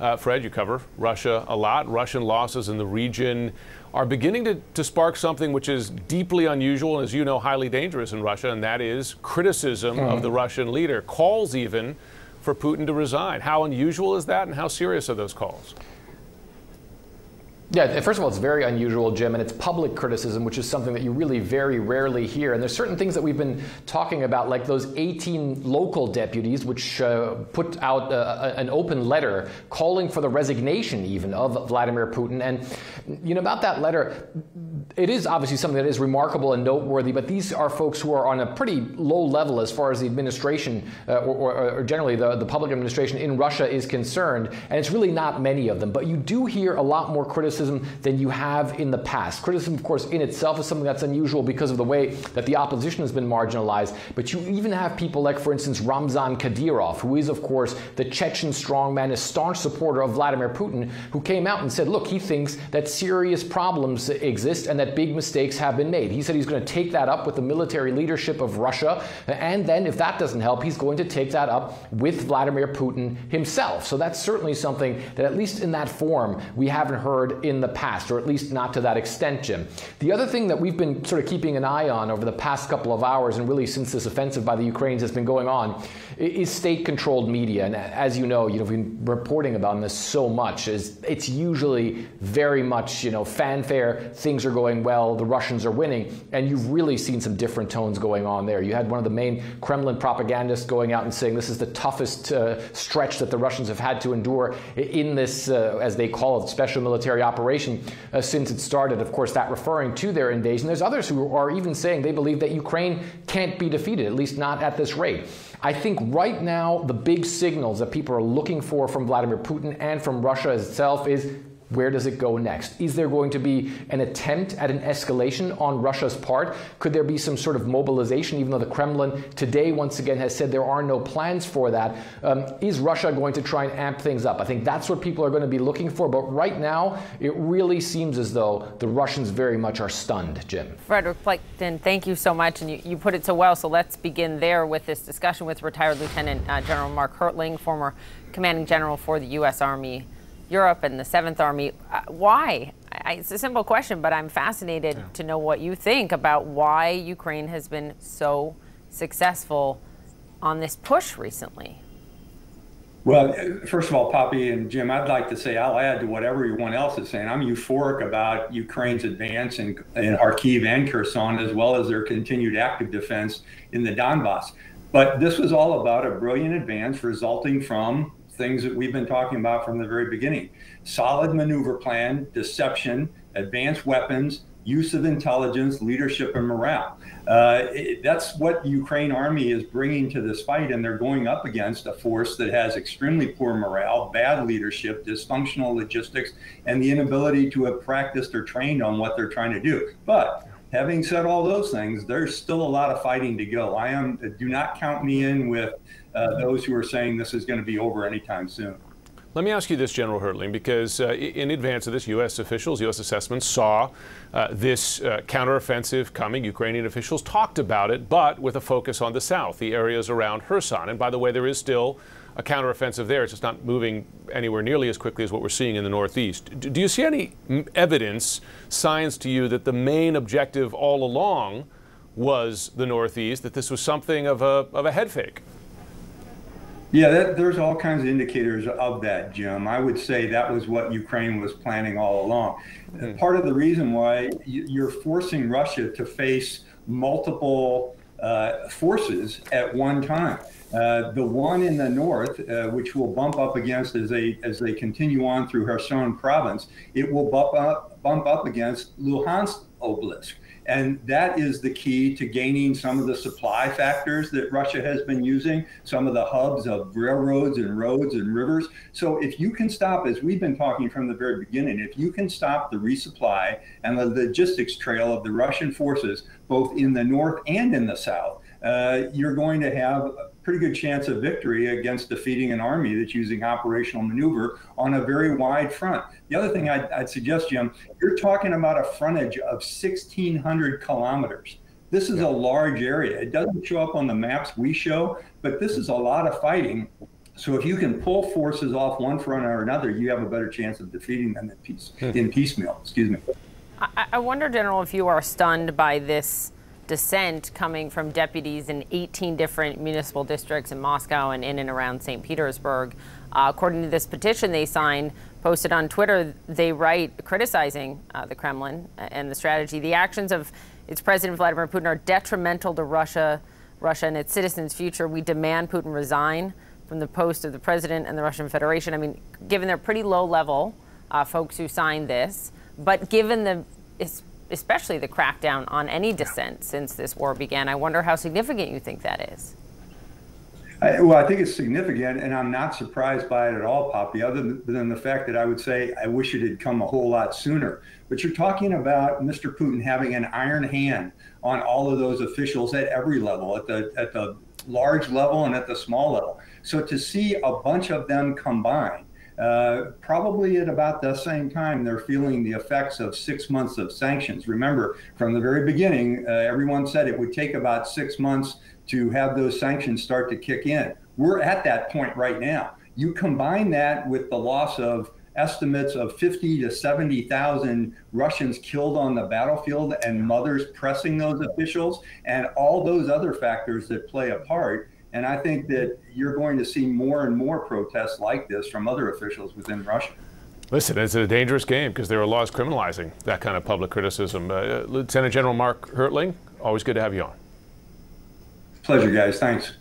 Uh, Fred, you cover Russia a lot. Russian losses in the region are beginning to, to spark something which is deeply unusual and, as you know, highly dangerous in Russia, and that is criticism mm. of the Russian leader. Calls even for Putin to resign. How unusual is that, and how serious are those calls? Yeah, first of all, it's very unusual, Jim, and it's public criticism, which is something that you really very rarely hear. And there's certain things that we've been talking about, like those 18 local deputies, which uh, put out uh, an open letter calling for the resignation, even of Vladimir Putin. And you know about that letter, it is obviously something that is remarkable and noteworthy. But these are folks who are on a pretty low level as far as the administration, uh, or, or, or generally the, the public administration in Russia is concerned. And it's really not many of them. But you do hear a lot more criticism than you have in the past. Criticism, of course, in itself is something that's unusual because of the way that the opposition has been marginalized. But you even have people like, for instance, Ramzan Kadyrov, who is, of course, the Chechen strongman, a staunch supporter of Vladimir Putin, who came out and said, look, he thinks that serious problems exist and that big mistakes have been made. He said he's going to take that up with the military leadership of Russia. And then, if that doesn't help, he's going to take that up with Vladimir Putin himself. So that's certainly something that, at least in that form, we haven't heard in the past, or at least not to that extent, Jim. The other thing that we've been sort of keeping an eye on over the past couple of hours, and really since this offensive by the Ukrainians has been going on, is state-controlled media. And as you know, you know, we've been reporting about this so much. Is it's usually very much, you know, fanfare. Things are going well. The Russians are winning, and you've really seen some different tones going on there. You had one of the main Kremlin propagandists going out and saying this is the toughest uh, stretch that the Russians have had to endure in this, uh, as they call it, special military operation uh, since it started. Of course, that referring to their invasion. There's others who are even saying they believe that Ukraine can't be defeated, at least not at this rate. I think right now the big signals that people are looking for from Vladimir Putin and from Russia itself is where does it go next? Is there going to be an attempt at an escalation on Russia's part? Could there be some sort of mobilization, even though the Kremlin today once again has said there are no plans for that? Um, is Russia going to try and amp things up? I think that's what people are going to be looking for. But right now, it really seems as though the Russians very much are stunned, Jim. Frederick Pleitgen, thank you so much. And you, you put it so well. So let's begin there with this discussion with retired Lieutenant uh, General Mark Hertling, former commanding general for the U.S. Army. Europe and the Seventh Army. Uh, why? I, it's a simple question, but I'm fascinated yeah. to know what you think about why Ukraine has been so successful on this push recently. Well, first of all, Poppy and Jim, I'd like to say I'll add to what everyone else is saying. I'm euphoric about Ukraine's advance in, in Kharkiv and Kherson, as well as their continued active defense in the Donbass. But this was all about a brilliant advance resulting from things that we've been talking about from the very beginning solid maneuver plan, deception, advanced weapons, use of intelligence, leadership, and morale. Uh, it, that's what the Ukraine army is bringing to this fight, and they're going up against a force that has extremely poor morale, bad leadership, dysfunctional logistics, and the inability to have practiced or trained on what they're trying to do. But having said all those things, there's still a lot of fighting to go. I am do not count me in with uh, those who are saying this is going to be over anytime soon. Let me ask you this, General Hertling, because uh, in advance of this, U.S. officials, U.S. assessments saw uh, this uh, counteroffensive coming. Ukrainian officials talked about it, but with a focus on the south, the areas around Kherson. And by the way, there is still a counteroffensive there. It's just not moving anywhere nearly as quickly as what we're seeing in the northeast. Do you see any evidence, signs to you, that the main objective all along was the northeast, that this was something of a, of a head fake? Yeah, that, there's all kinds of indicators of that, Jim. I would say that was what Ukraine was planning all along. Mm-hmm. Part of the reason why you're forcing Russia to face multiple uh, forces at one time. Uh, the one in the north, uh, which will bump up against as they as they continue on through Kherson province, it will bump up bump up against Luhansk Oblast. And that is the key to gaining some of the supply factors that Russia has been using, some of the hubs of railroads and roads and rivers. So if you can stop, as we've been talking from the very beginning, if you can stop the resupply and the logistics trail of the Russian forces, both in the north and in the south, uh, you're going to have a pretty good chance of victory against defeating an army that's using operational maneuver on a very wide front. The other thing I'd, I'd suggest, Jim, you're talking about a frontage of 1,600 kilometers. This is a large area. It doesn't show up on the maps we show, but this is a lot of fighting So if you can pull forces off one front or another, you have a better chance of defeating them in peace in piecemeal. Excuse me. I, I wonder, General, if you are stunned by this dissent coming from deputies in 18 different municipal districts in Moscow and in and around St. Petersburg. Uh, according to this petition they signed, posted on Twitter, they write criticizing uh, the Kremlin and the strategy. The actions of its President Vladimir Putin are detrimental to Russia, Russia and its citizens' future. We demand Putin resign from the post of the president and the Russian Federation. I mean, given their pretty low level uh, folks who signed this, but given the especially the crackdown on any dissent since this war began. I wonder how significant you think that is. I, well, I think it's significant, and I'm not surprised by it at all, Poppy, other than, than the fact that I would say I wish it had come a whole lot sooner. But you're talking about Mr. Putin having an iron hand on all of those officials at every level, at the at the large level and at the small level. So to see a bunch of them combine uh, probably at about the same time, they're feeling the effects of six months of sanctions. Remember, from the very beginning, uh, everyone said it would take about six months to have those sanctions start to kick in. We're at that point right now. You combine that with the loss of estimates of 50 to 70,000 Russians killed on the battlefield and mothers pressing those officials and all those other factors that play a part and I think that you're going to see more and more protests like this from other officials within Russia. Listen, it's a dangerous game because there are laws criminalizing that kind of public criticism. Uh, Lieutenant General Mark Hertling, always good to have you on. Pleasure, guys. Thanks.